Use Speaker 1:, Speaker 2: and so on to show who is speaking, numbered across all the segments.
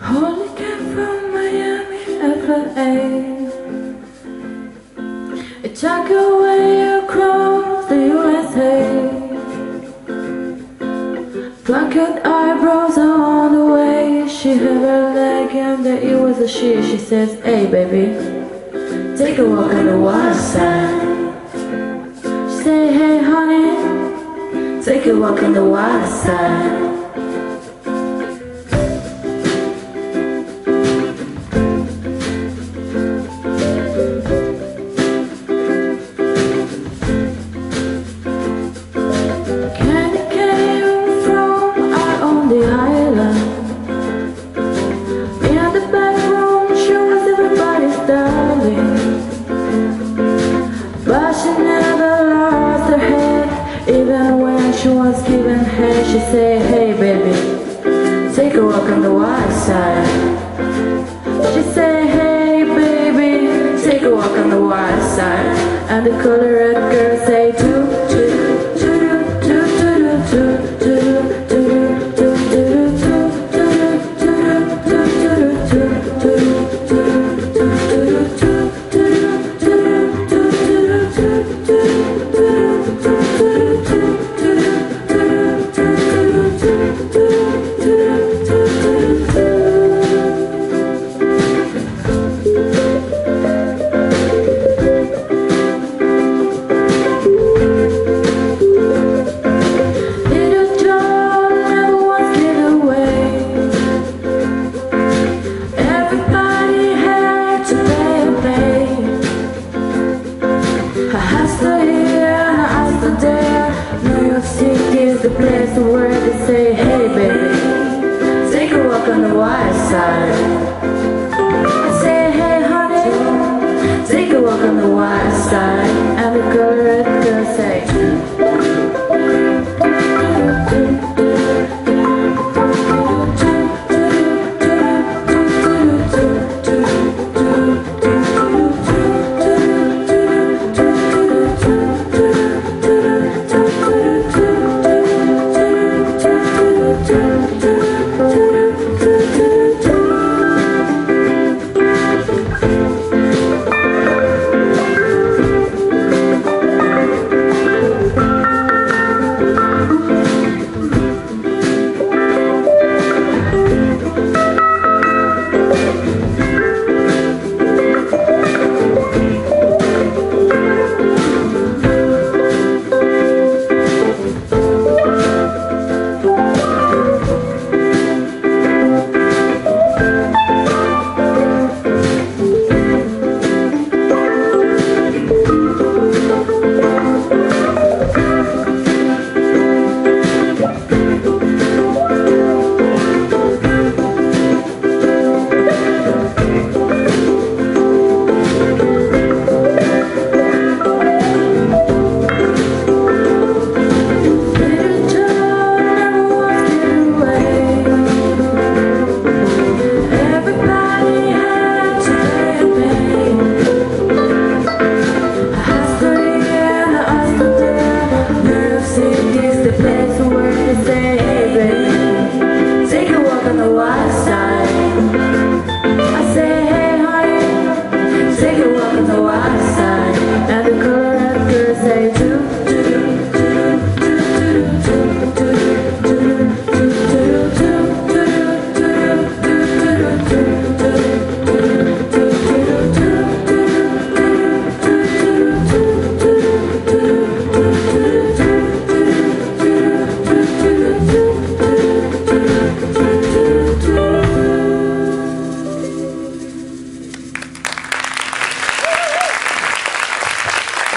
Speaker 1: Holy came from Miami, FLA. It took away across the USA. Blanket eyebrows on the way. She had that it was a she. She says, Hey baby, take a walk on the wild side. She say, Hey honey, take a walk on the wild side. Said, Hey baby, take a walk on the wild side. She said, Hey baby, take a walk on the wild side. And the colored girl say, wise side. I said, hey honey, take a walk on the wise side.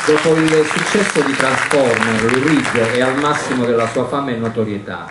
Speaker 2: Dopo il successo di Transformer, Reed è al massimo della sua fama e notorietà.